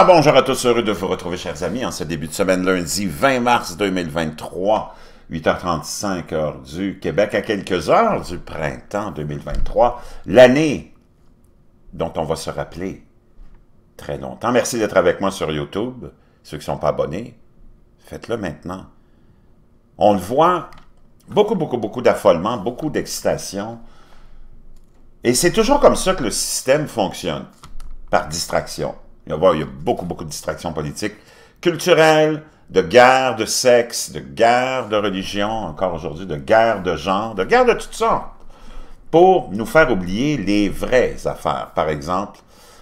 Ah, bonjour à tous, heureux de vous retrouver, chers amis, en ce début de semaine lundi 20 mars 2023, 8h35 heure du Québec, à quelques heures du printemps 2023, l'année dont on va se rappeler très longtemps. Merci d'être avec moi sur YouTube. Ceux qui ne sont pas abonnés, faites-le maintenant. On le voit, beaucoup, beaucoup, beaucoup d'affolement, beaucoup d'excitation. Et c'est toujours comme ça que le système fonctionne, par distraction. Il y a beaucoup, beaucoup de distractions politiques, culturelles, de guerre de sexe, de guerre de religion, encore aujourd'hui, de guerre de genre, de guerre de toutes sortes, pour nous faire oublier les vraies affaires. Par exemple,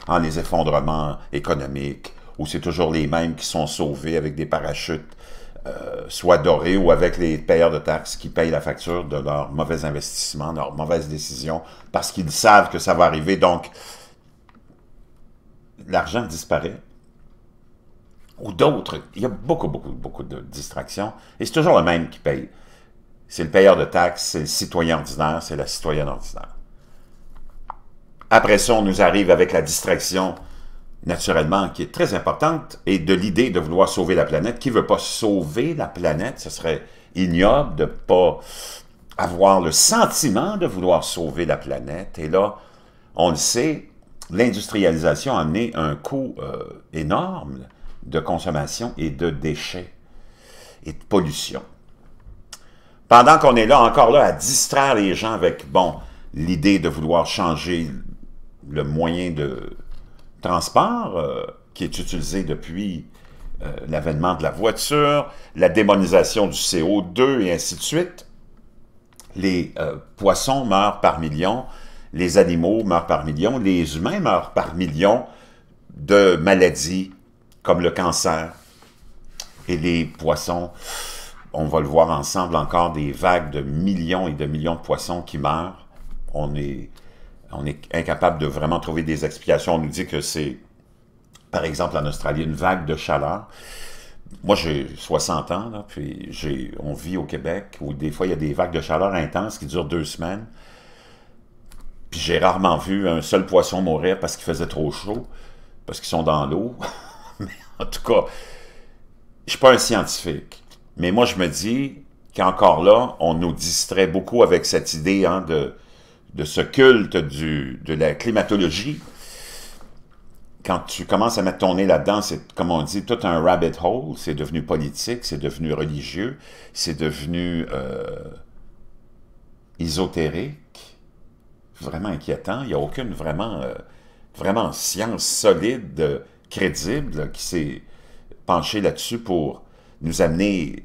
en les effondrements économiques, où c'est toujours les mêmes qui sont sauvés avec des parachutes, euh, soit dorés ou avec les payeurs de taxes qui payent la facture de leurs mauvais investissements, leurs mauvaises décisions, parce qu'ils savent que ça va arriver. Donc, l'argent disparaît, ou d'autres, il y a beaucoup, beaucoup, beaucoup de distractions, et c'est toujours le même qui paye. C'est le payeur de taxes, c'est le citoyen ordinaire, c'est la citoyenne ordinaire. Après ça, on nous arrive avec la distraction, naturellement, qui est très importante, et de l'idée de vouloir sauver la planète. Qui ne veut pas sauver la planète? Ce serait ignoble de ne pas avoir le sentiment de vouloir sauver la planète. Et là, on le sait, l'industrialisation a amené un coût euh, énorme de consommation et de déchets et de pollution. Pendant qu'on est là, encore là, à distraire les gens avec, bon, l'idée de vouloir changer le moyen de transport euh, qui est utilisé depuis euh, l'avènement de la voiture, la démonisation du CO2 et ainsi de suite, les poissons meurent par millions, les animaux meurent par millions, les humains meurent par millions de maladies comme le cancer. Et les poissons, on va le voir ensemble, encore des vagues de millions et de millions de poissons qui meurent. On est, on incapable de vraiment trouver des explications. On nous dit que c'est, par exemple, en Australie, une vague de chaleur. Moi, j'ai 60 ans, là, puis on vit au Québec, où des fois, il y a des vagues de chaleur intenses qui durent deux semaines. J'ai rarement vu un seul poisson mourir parce qu'il faisait trop chaud, parce qu'ils sont dans l'eau. mais en tout cas, je suis pas un scientifique. Mais moi, je me dis qu'encore là, on nous distrait beaucoup avec cette idée hein, de, ce culte de la climatologie. Quand tu commences à mettre ton nez là-dedans, c'est, comme on dit, tout un rabbit hole. C'est devenu politique, c'est devenu religieux, c'est devenu euh, ésotérique vraiment inquiétant. Il n'y a aucune vraiment, euh, vraiment science solide, crédible, qui s'est penchée là-dessus pour nous amener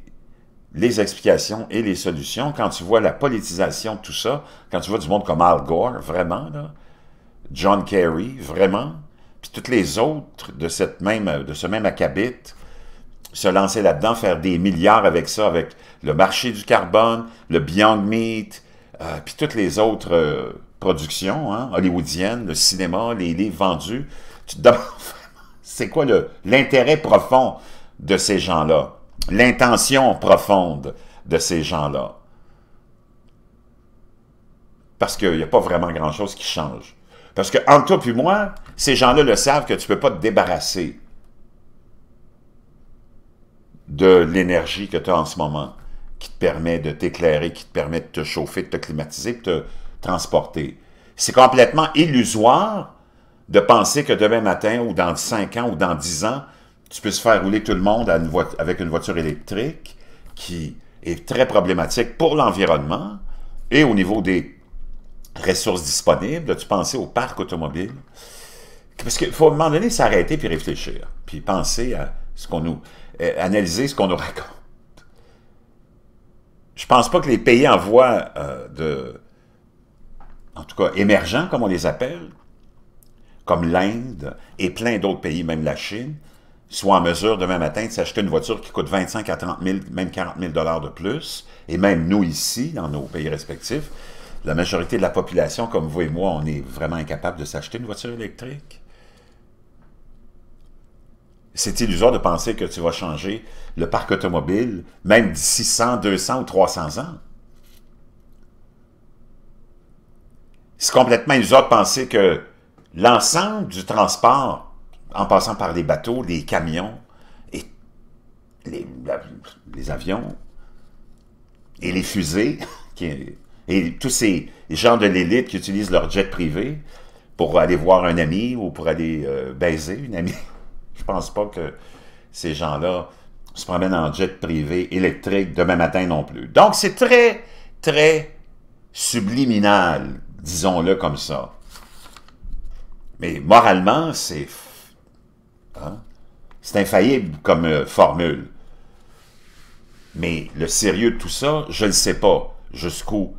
les explications et les solutions. Quand tu vois la politisation de tout ça, quand tu vois du monde comme Al Gore, vraiment, là, John Kerry, vraiment, puis toutes les autres de, cette même, de ce même acabit, se lancer là-dedans, faire des milliards avec ça, avec le marché du carbone, le Beyond Meat, euh, puis toutes les autres... Euh, production hein, hollywoodienne, le cinéma, les livres vendus, tu te demandes c'est quoi l'intérêt profond de ces gens-là, l'intention profonde de ces gens-là? Parce qu'il n'y a pas vraiment grand-chose qui change. Parce que entre toi et moi, ces gens-là le savent que tu ne peux pas te débarrasser de l'énergie que tu as en ce moment, qui te permet de t'éclairer, qui te permet de te chauffer, de te climatiser, de te transporter. C'est complètement illusoire de penser que demain matin, ou dans 5 ans, ou dans 10 ans, tu puisses faire rouler tout le monde avec une voiture électrique qui est très problématique pour l'environnement et au niveau des ressources disponibles. Tu penser au parc automobile? Parce qu'il faut à un moment donné s'arrêter puis réfléchir, puis penser à ce qu'on nous... Euh, analyser ce qu'on nous raconte. Je pense pas que les pays en voie euh, de en tout cas émergents, comme on les appelle, comme l'Inde et plein d'autres pays, même la Chine, soient en mesure demain matin de s'acheter une voiture qui coûte 25 à 30 000, même 40 000 dollars de plus, et même nous ici, dans nos pays respectifs, la majorité de la population, comme vous et moi, on est vraiment incapable de s'acheter une voiture électrique. C'est illusoire de penser que tu vas changer le parc automobile, même d'ici 100, 200 ou 300 ans. C'est complètement illusoire de penser que l'ensemble du transport en passant par les bateaux, les camions, les, avions, et les fusées, et tous ces gens de l'élite qui utilisent leur jet privé pour aller voir un ami ou pour aller euh, baiser une amie. Je pense pas que ces gens-là se promènent en jet privé électrique demain matin non plus. Donc, c'est très, très subliminal, disons-le comme ça. Mais moralement, c'est hein, c'est infaillible comme euh, formule. Mais le sérieux de tout ça, je ne sais pas jusqu'où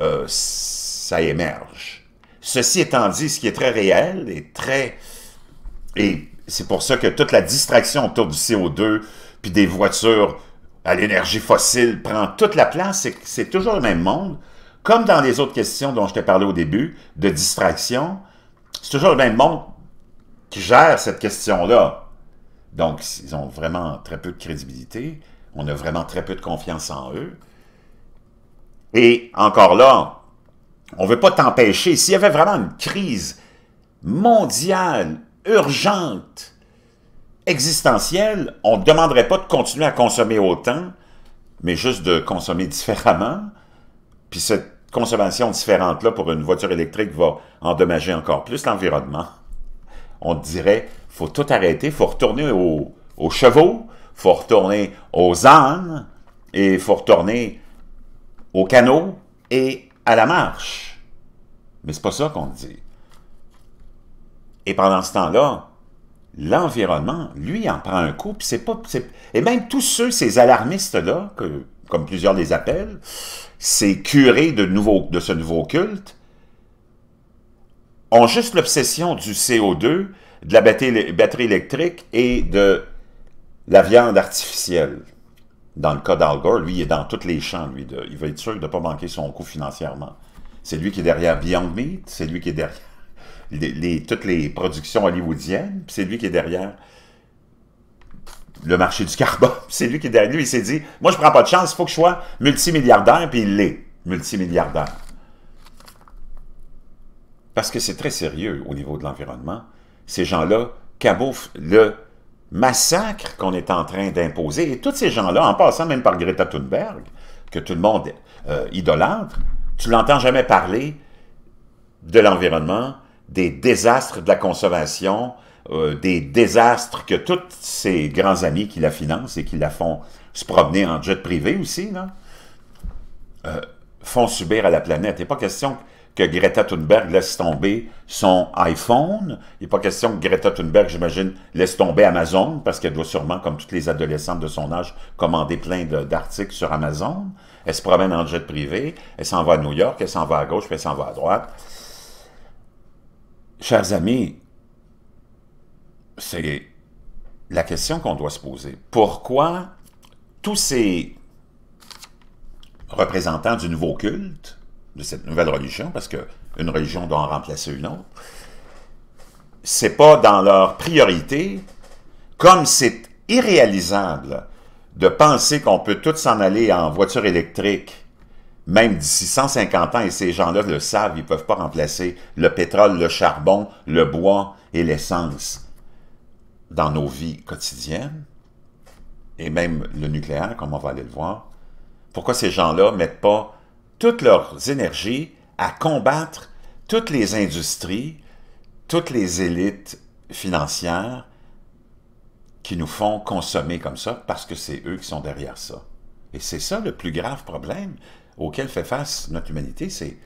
euh, ça émerge. Ceci étant dit, ce qui est très réel et très... Et c'est pour ça que toute la distraction autour du CO2, puis des voitures à l'énergie fossile prend toute la place, c'est toujours le même monde. Comme dans les autres questions dont je t'ai parlé au début, de distraction, c'est toujours le même monde qui gère cette question-là. Donc, ils ont vraiment très peu de crédibilité. On a vraiment très peu de confiance en eux. Et encore là, on ne veut pas t'empêcher. S'il y avait vraiment une crise mondiale, urgente, existentielle, on ne demanderait pas de continuer à consommer autant, mais juste de consommer différemment. Puis cette consommation différente-là pour une voiture électrique va endommager encore plus l'environnement. On dirait, faut tout arrêter, faut retourner aux, aux chevaux, faut retourner aux ânes, et faut retourner au canot et à la marche. Mais c'est pas ça qu'on dit. Et pendant ce temps-là, l'environnement, lui, en prend un coup, c'est pas... Et même tous ceux, ces alarmistes-là, comme plusieurs les appellent, ces curés de, ce nouveau culte, ont juste l'obsession du CO2, de la batterie électrique et de la viande artificielle dans le cas d'Al Gore, lui, il est dans tous les champs, lui. il va être sûr de ne pas manquer son coup financièrement. C'est lui qui est derrière Beyond Meat, c'est lui qui est derrière toutes les productions hollywoodiennes, c'est lui qui est derrière le marché du carbone, c'est lui qui est derrière. Lui, il s'est dit, moi, je prends pas de chance, il faut que je sois multimilliardaire, puis il l'est, multimilliardaire. Parce que c'est très sérieux au niveau de l'environnement. Ces gens-là camouflent le massacre qu'on est en train d'imposer. Et tous ces gens-là, en passant même par Greta Thunberg, que tout le monde euh, idolâtre, tu l'entends jamais parler de l'environnement, des désastres de la consommation, euh, des désastres que tous ces grands amis qui la financent et qui la font se promener en jet privé aussi, euh, font subir à la planète. Il n'est pas question que Greta Thunberg laisse tomber son iPhone. Il n'est pas question que Greta Thunberg, j'imagine, laisse tomber Amazon, parce qu'elle doit sûrement, comme toutes les adolescentes de son âge, commander plein d'articles sur Amazon. Elle se promène en jet privé, elle s'en va à New York, elle s'en va à gauche, elle s'en va à droite. Chers amis, c'est la question qu'on doit se poser. Pourquoi tous ces représentants du nouveau culte, de cette nouvelle religion, parce qu'une religion doit en remplacer une autre, c'est pas dans leur priorité, comme c'est irréalisable de penser qu'on peut tous s'en aller en voiture électrique, même d'ici 150 ans, et ces gens-là le savent, ils ne peuvent pas remplacer le pétrole, le charbon, le bois et l'essence dans nos vies quotidiennes, et même le nucléaire, comme on va aller le voir. Pourquoi ces gens-là ne mettent pas toutes leurs énergies à combattre toutes les industries, toutes les élites financières qui nous font consommer comme ça parce que c'est eux qui sont derrière ça? Et c'est ça le plus grave problème auquel fait face notre humanité, c'est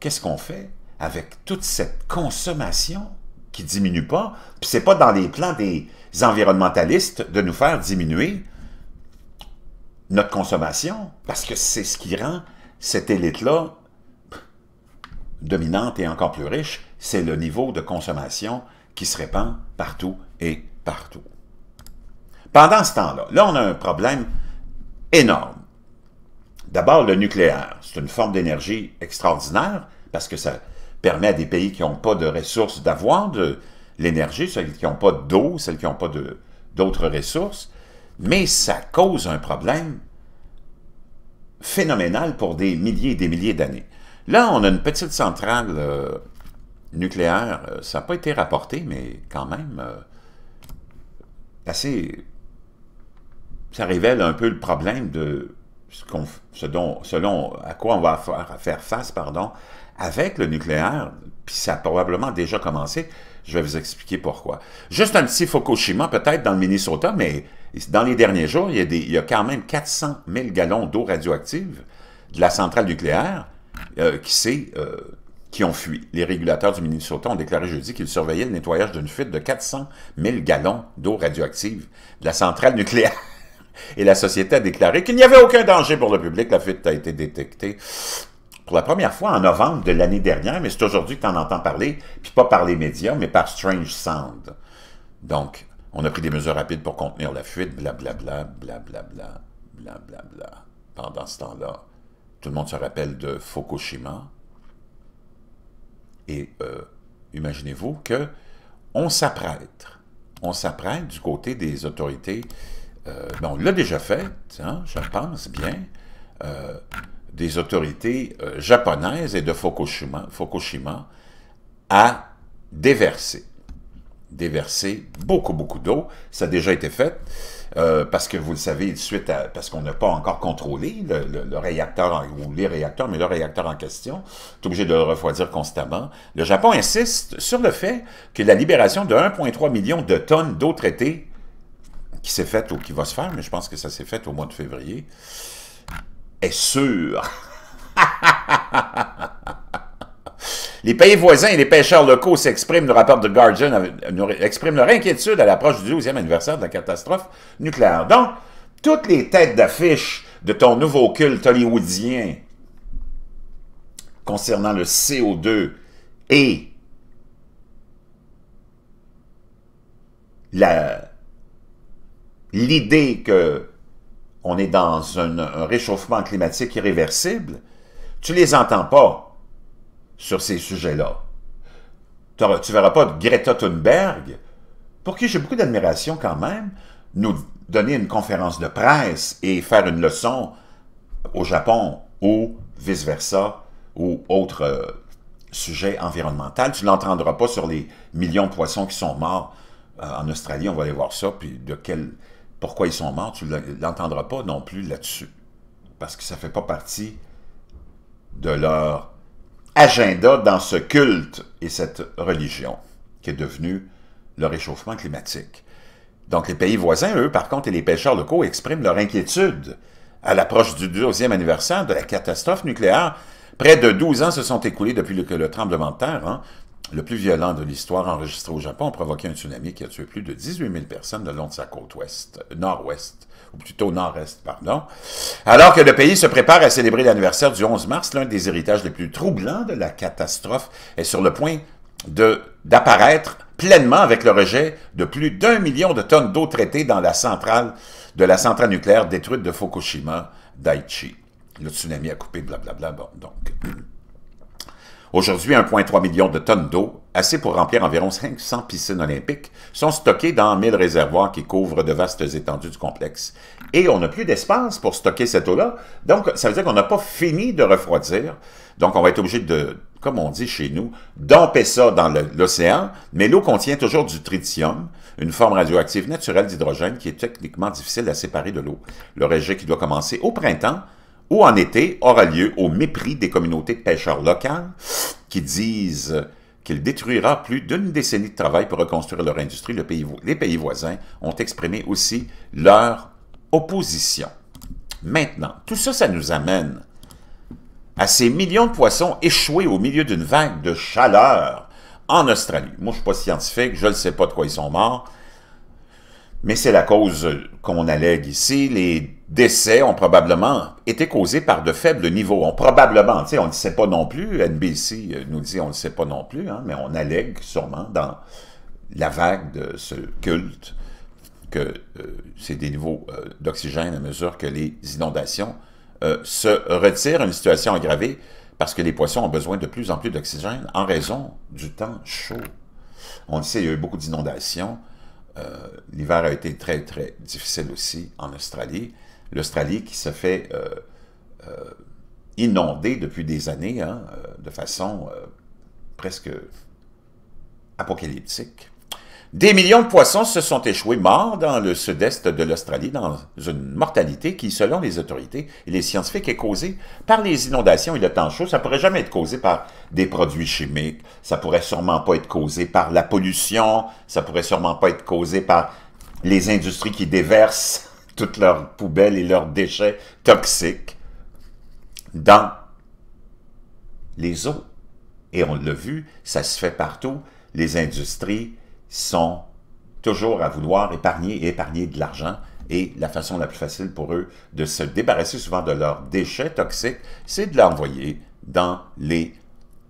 qu'est-ce qu'on fait avec toute cette consommation qui diminue pas, puis c'est pas dans les plans des environnementalistes de nous faire diminuer notre consommation, parce que c'est ce qui rend cette élite-là, dominante et encore plus riche, c'est le niveau de consommation qui se répand partout et partout. Pendant ce temps-là, là, on a un problème énorme. D'abord, le nucléaire. C'est une forme d'énergie extraordinaire parce que ça permet à des pays qui n'ont pas de ressources d'avoir de l'énergie, celles qui n'ont pas d'eau, celles qui n'ont pas d'autres ressources, mais ça cause un problème phénoménal pour des milliers et des milliers d'années. Là, on a une petite centrale euh, nucléaire, euh, ça n'a pas été rapporté, mais quand même, euh, assez... Ça révèle un peu le problème de ce, dont, selon à quoi on va faire, face pardon, avec le nucléaire, puis ça a probablement déjà commencé. Je vais vous expliquer pourquoi. Juste un petit Fukushima, peut-être dans le Minnesota, mais dans les derniers jours, il y a, des, il y a quand même 400 000 gallons d'eau radioactive de la centrale nucléaire euh, qui, euh, qui ont fui. Les régulateurs du Minnesota ont déclaré jeudi qu'ils surveillaient le nettoyage d'une fuite de 400 000 gallons d'eau radioactive de la centrale nucléaire. Et la société a déclaré qu'il n'y avait aucun danger pour le public. La fuite a été détectée pour la première fois en novembre de l'année dernière, mais c'est aujourd'hui que tu en entends parler, puis pas par les médias, mais par Strange Sound. Donc, on a pris des mesures rapides pour contenir la fuite, blablabla, blablabla, blablabla. Pendant ce temps-là, tout le monde se rappelle de Fukushima. Et euh, imaginez-vous que on s'apprête, on s'apprête du côté des autorités euh, ben, on l'a déjà fait, hein, je pense bien, euh, des autorités euh, japonaises et de Fukushima, Fukushima à déverser. Déverser beaucoup, beaucoup d'eau. Ça a déjà été fait. parce que vous le savez, suite à, parce qu'on n'a pas encore contrôlé le, réacteur, ou les réacteurs, mais le réacteur en question, est obligé de le refroidir constamment. Le Japon insiste sur le fait que la libération de 1,3 million de tonnes d'eau traitée qui s'est faite ou qui va se faire, mais je pense que ça s'est fait au mois de février, est sûr. les pays voisins et les pêcheurs locaux s'expriment, le rapport de Guardian expriment leur inquiétude à l'approche du 12e anniversaire de la catastrophe nucléaire. Donc, toutes les têtes d'affiche de ton nouveau culte hollywoodien concernant le CO2 et la, l'idée que on est dans un, réchauffement climatique irréversible, tu les entends pas sur ces sujets-là. Tu ne verras pas Greta Thunberg, pour qui j'ai beaucoup d'admiration quand même, nous donner une conférence de presse et faire une leçon au Japon ou vice-versa ou autre euh, sujet environnemental. Tu ne l'entendras pas sur les millions de poissons qui sont morts euh, en Australie. On va aller voir ça, puis de quel pourquoi ils sont morts, tu ne l'entendras pas non plus là-dessus. Parce que ça ne fait pas partie de leur agenda dans ce culte et cette religion qui est devenue le réchauffement climatique. Donc les pays voisins, eux, par contre, et les pêcheurs locaux expriment leur inquiétude à l'approche du deuxième anniversaire de la catastrophe nucléaire. Près de 12 ans se sont écoulés depuis que le tremblement de terre hein, le plus violent de l'histoire enregistré au Japon a provoqué un tsunami qui a tué plus de 18 000 personnes le long de sa côte ouest, nord-ouest, ou plutôt nord-est, pardon. Alors que le pays se prépare à célébrer l'anniversaire du 11 mars, l'un des héritages les plus troublants de la catastrophe est sur le point d'apparaître pleinement avec le rejet de plus d'un million de tonnes d'eau traitée dans la centrale de la centrale nucléaire détruite de Fukushima, Daiichi. Le tsunami a coupé, blablabla. Bon, donc, Aujourd'hui, 1,3 million de tonnes d'eau, assez pour remplir environ 500 piscines olympiques, sont stockées dans 1000 réservoirs qui couvrent de vastes étendues du complexe. Et on n'a plus d'espace pour stocker cette eau-là. Donc, ça veut dire qu'on n'a pas fini de refroidir. Donc, on va être obligé de, comme on dit chez nous, domper ça dans l'océan. Mais l'eau contient toujours du tritium, une forme radioactive naturelle d'hydrogène qui est techniquement difficile à séparer de l'eau. Le rejet qui doit commencer au printemps ou en été aura lieu au mépris des communautés de pêcheurs locales qui disent qu'il détruira plus d'une décennie de travail pour reconstruire leur industrie? les pays voisins ont exprimé aussi leur opposition. Maintenant, tout ça, ça nous amène à ces millions de poissons échoués au milieu d'une vague de chaleur en Australie. Moi, je ne suis pas scientifique, je ne sais pas de quoi ils sont morts, mais c'est la cause qu'on allègue ici. Les décès ont probablement été causés par de faibles niveaux. On probablement, tu on ne sait pas non plus, NBC nous dit on ne sait pas non plus, hein, mais on allègue sûrement dans la vague de ce culte que euh, c'est des niveaux euh, d'oxygène à mesure que les inondations euh, se retirent, une situation aggravée parce que les poissons ont besoin de plus en plus d'oxygène en raison du temps chaud. On le sait, il y a eu beaucoup d'inondations, euh, l'hiver a été très, très difficile aussi en Australie. L'Australie qui se fait euh, euh, inonder depuis des années hein, de façon presque apocalyptique. Des millions de poissons se sont échoués morts dans le sud-est de l'Australie dans une mortalité qui, selon les autorités et les scientifiques, est causée par les inondations et le temps chaud. Ça pourrait jamais être causé par des produits chimiques, ça pourrait sûrement pas être causé par la pollution, ça pourrait sûrement pas être causé par les industries qui déversent toutes leurs poubelles et leurs déchets toxiques dans les eaux. Et on l'a vu, ça se fait partout. Les industries sont toujours à vouloir épargner et épargner de l'argent. Et la façon la plus facile pour eux de se débarrasser souvent de leurs déchets toxiques, c'est de l'envoyer dans les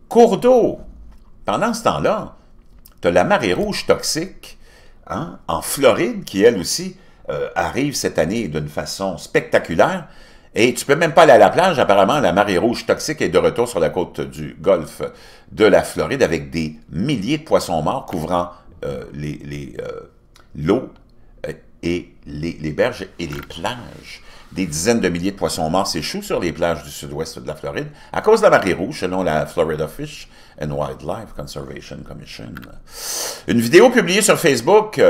cours d'eau. Pendant ce temps-là, tu as la marée rouge toxique hein, en Floride, qui elle aussi euh, arrive cette année d'une façon spectaculaire. Et tu peux même pas aller à la plage. Apparemment, la marée rouge toxique est de retour sur la côte du golfe de la Floride avec des milliers de poissons morts couvrant euh, les, euh, l'eau euh, et les, berges et les plages. Des dizaines de milliers de poissons morts s'échouent sur les plages du sud-ouest de la Floride à cause de la marée rouge, selon la Florida Fish and Wildlife Conservation Commission. Une vidéo publiée sur Facebook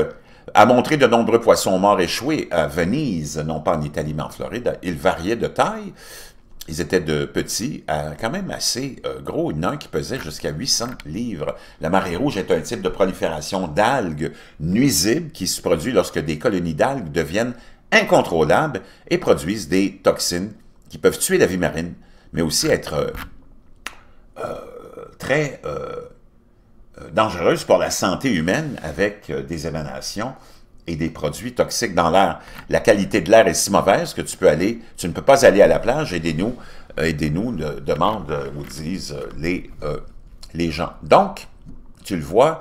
a montré de nombreux poissons morts échoués à Venise, non pas en Italie, mais en Floride. Ils variaient de taille. Ils étaient de petits à quand même assez euh, gros. Il y en a un qui pesait jusqu'à 800 livres. La marée rouge est un type de prolifération d'algues nuisibles qui se produit lorsque des colonies d'algues deviennent incontrôlables et produisent des toxines qui peuvent tuer la vie marine, mais aussi être euh, euh, très dangereuses pour la santé humaine avec des émanations et des produits toxiques dans l'air. La qualité de l'air est si mauvaise que tu peux aller, tu ne peux pas aller à la plage, aidez-nous, euh, aidez-nous, demandent euh, ou disent euh, les, les gens. Donc, tu le vois,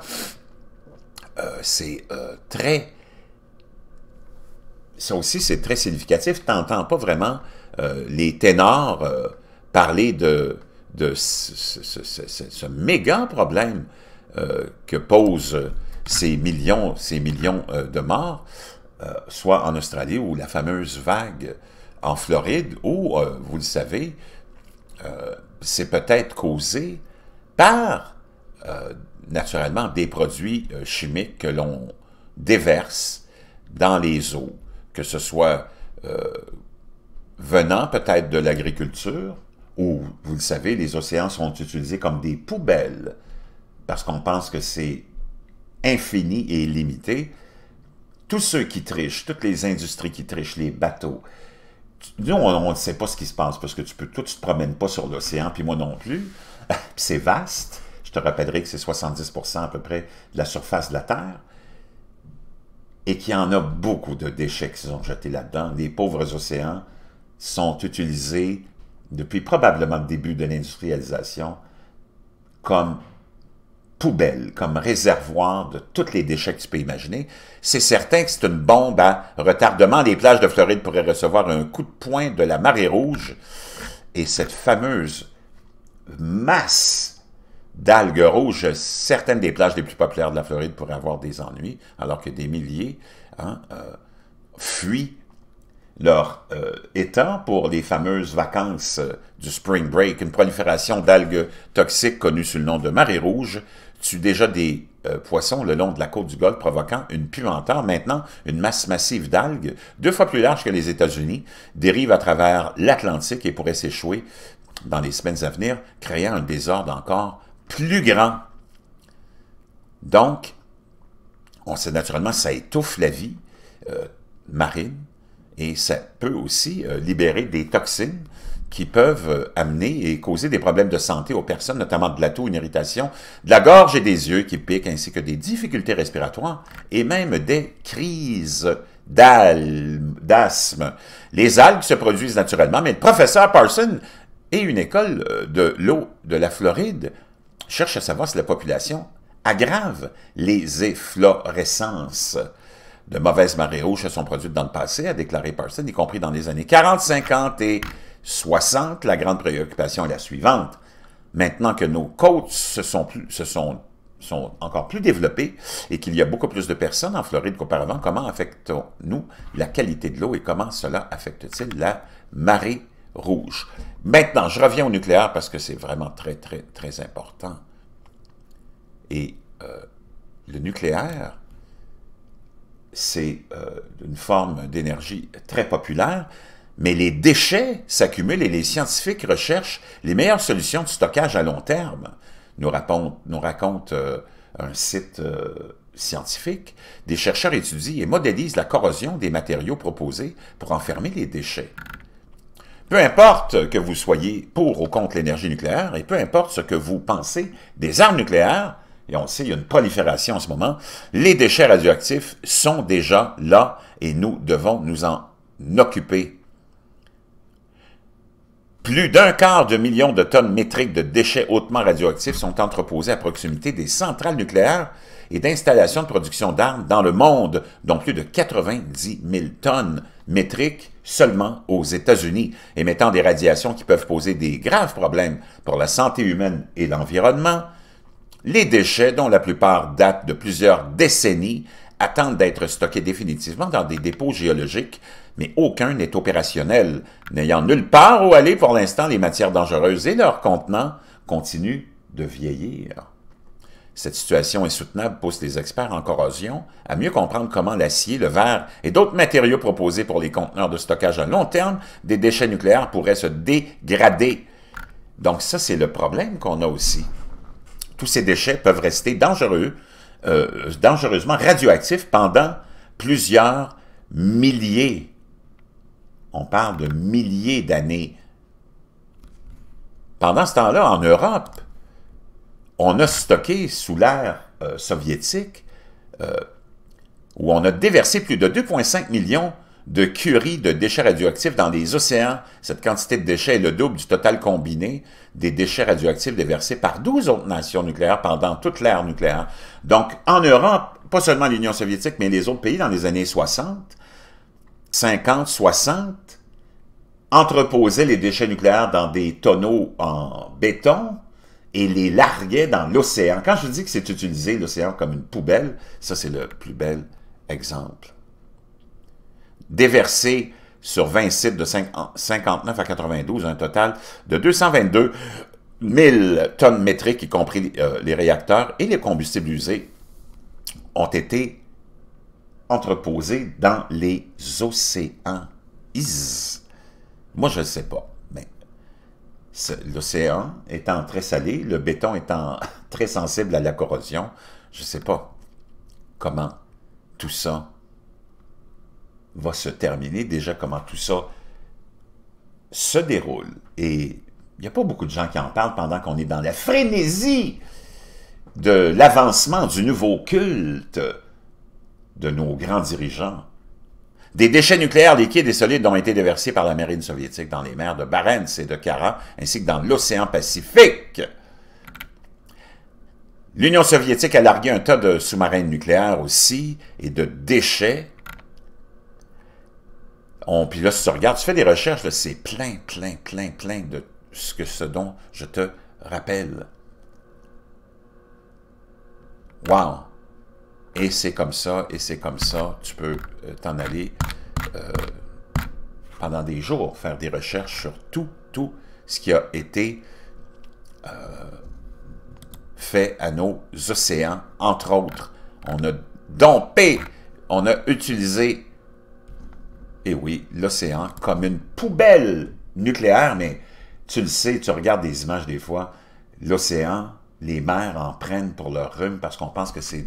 c'est très, ça aussi c'est très significatif, tu n'entends pas vraiment les ténors parler de, de ce méga problème que pose ces millions, euh, de morts, euh, soit en Australie ou la fameuse vague en Floride, où, euh, vous le savez, c'est peut-être causé par, naturellement, des produits chimiques que l'on déverse dans les eaux, que ce soit venant peut-être de l'agriculture, où, vous le savez, les océans sont utilisés comme des poubelles, parce qu'on pense que c'est infini et illimité, tous ceux qui trichent, toutes les industries qui trichent, les bateaux, nous, on ne sait pas ce qui se passe, parce que tu peux, toi, tu te promènes pas sur l'océan, puis moi non plus, c'est vaste, je te rappellerai que c'est 70% à peu près de la surface de la Terre, et qu'il y en a beaucoup de déchets qui sont jetés là-dedans. Les pauvres océans sont utilisés depuis probablement le début de l'industrialisation comme poubelle, comme réservoir de tous les déchets que tu peux imaginer, c'est certain que c'est une bombe à retardement. Les plages de Floride pourraient recevoir un coup de poing de la marée rouge. Et cette fameuse masse d'algues rouges, certaines des plages les plus populaires de la Floride pourraient avoir des ennuis, alors que des milliers hein, euh, fuient leur euh, état pour les fameuses vacances euh, du spring break, une prolifération d'algues toxiques connues sous le nom de marée rouge, tue déjà des euh, poissons le long de la côte du Golfe, provoquant une puanteur. Maintenant, une masse massive d'algues, deux fois plus large que les États-Unis, dérive à travers l'Atlantique et pourrait s'échouer dans les semaines à venir, créant un désordre encore plus grand. Donc, on sait naturellement, ça étouffe la vie euh, marine et ça peut aussi euh, libérer des toxines qui peuvent amener et causer des problèmes de santé aux personnes, notamment de la toux, une irritation, de la gorge et des yeux qui piquent, ainsi que des difficultés respiratoires et même des crises d'asthme. Les algues se produisent naturellement, mais le professeur Parson et une école euh, de l'eau de la Floride cherchent à savoir si la population aggrave les efflorescences. De mauvaises marées rouges se sont produites dans le passé, a déclaré Parson, y compris dans les années 40, 50 et 60, la grande préoccupation est la suivante. Maintenant que nos côtes se sont, encore plus développées et qu'il y a beaucoup plus de personnes en Floride qu'auparavant, comment affectons-nous la qualité de l'eau et comment cela affecte-t-il la marée rouge? Maintenant, je reviens au nucléaire parce que c'est vraiment très, très, très important. Et euh, le nucléaire, c'est euh, une forme d'énergie très populaire, mais les déchets s'accumulent et les scientifiques recherchent les meilleures solutions de stockage à long terme, nous raconte, euh, un site euh, scientifique. Des chercheurs étudient et modélisent la corrosion des matériaux proposés pour enfermer les déchets. Peu importe que vous soyez pour ou contre l'énergie nucléaire, et peu importe ce que vous pensez des armes nucléaires, et on sait, il y a une prolifération en ce moment, les déchets radioactifs sont déjà là et nous devons nous en occuper. Plus d'un quart de million de tonnes métriques de déchets hautement radioactifs sont entreposés à proximité des centrales nucléaires et d'installations de production d'armes dans le monde, dont plus de 90 000 tonnes métriques seulement aux États-Unis, émettant des radiations qui peuvent poser des graves problèmes pour la santé humaine et l'environnement, les déchets, dont la plupart datent de plusieurs décennies, attendent d'être stockés définitivement dans des dépôts géologiques, mais aucun n'est opérationnel, n'ayant nulle part où aller pour l'instant les matières dangereuses et leurs contenants continuent de vieillir. Cette situation insoutenable pousse les experts en corrosion à mieux comprendre comment l'acier, le verre et d'autres matériaux proposés pour les conteneurs de stockage à long terme des déchets nucléaires pourraient se dégrader. Donc ça, c'est le problème qu'on a aussi tous ces déchets peuvent rester dangereux, euh, dangereusement radioactifs pendant plusieurs milliers. On parle de milliers d'années. Pendant ce temps-là, en Europe, on a stocké sous l'ère euh, soviétique, euh, où on a déversé plus de 2,5 millions de curies de déchets radioactifs dans les océans. Cette quantité de déchets est le double du total combiné des déchets radioactifs déversés par 12 autres nations nucléaires pendant toute l'ère nucléaire. Donc, en Europe, pas seulement l'Union soviétique, mais les autres pays dans les années 60, 50, 60, entreposaient les déchets nucléaires dans des tonneaux en béton et les larguaient dans l'océan. Quand je dis que c'est utilisé, l'océan, comme une poubelle, ça, c'est le plus bel exemple déversé sur 20 sites de 59 à 92, un total de 222 000 tonnes métriques, y compris euh, les réacteurs et les combustibles usés, ont été entreposés dans les océans. Moi, je ne sais pas, mais l'océan étant très salé, le béton étant très sensible à la corrosion, je ne sais pas comment tout ça va se terminer, déjà comment tout ça se déroule. Et il n'y a pas beaucoup de gens qui en parlent pendant qu'on est dans la frénésie de l'avancement du nouveau culte de nos grands dirigeants. Des déchets nucléaires liquides et solides ont été déversés par la marine soviétique dans les mers de Barents et de Kara, ainsi que dans l'océan Pacifique. L'Union soviétique a largué un tas de sous-marins nucléaires aussi et de déchets on, puis là, si tu regardes, tu fais des recherches, c'est plein, plein, plein, plein de ce, que, ce dont je te rappelle. Wow! Et c'est comme ça, et c'est comme ça. Tu peux euh, t'en aller euh, pendant des jours, faire des recherches sur tout, tout ce qui a été euh, fait à nos océans, entre autres. On a dompé, on a utilisé et oui, l'océan comme une poubelle nucléaire, mais tu le sais, tu regardes des images des fois, l'océan, les mers en prennent pour leur rhume parce qu'on pense que c'est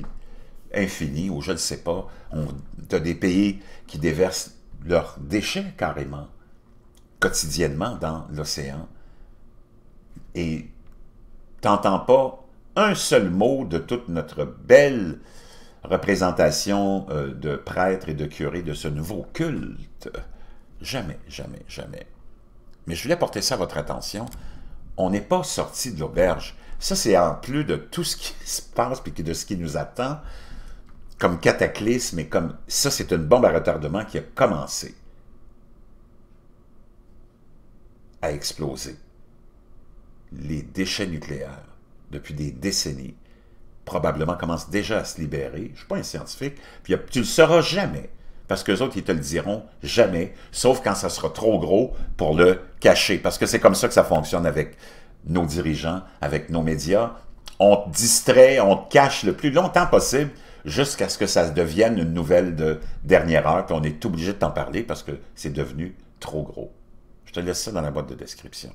infini, ou je ne sais pas. On a des pays qui déversent leurs déchets carrément, quotidiennement dans l'océan. Et t'entends pas un seul mot de toute notre belle représentation euh, de prêtres et de curés de ce nouveau culte. Jamais, jamais, jamais. Mais je voulais porter ça à votre attention. On n'est pas sorti de l'auberge. Ça, c'est en plus de tout ce qui se passe et de ce qui nous attend comme cataclysme et comme... Ça, c'est une bombe à retardement qui a commencé à exploser. Les déchets nucléaires, depuis des décennies, probablement commence déjà à se libérer. Je ne suis pas un scientifique. Puis tu ne le sauras jamais. Parce qu'eux autres, ils te le diront jamais, sauf quand ça sera trop gros pour le cacher. Parce que c'est comme ça que ça fonctionne avec nos dirigeants, avec nos médias. On te distrait, on te cache le plus longtemps possible jusqu'à ce que ça devienne une nouvelle de dernière heure, puis on est obligé de t'en parler parce que c'est devenu trop gros. Je te laisse ça dans la boîte de description.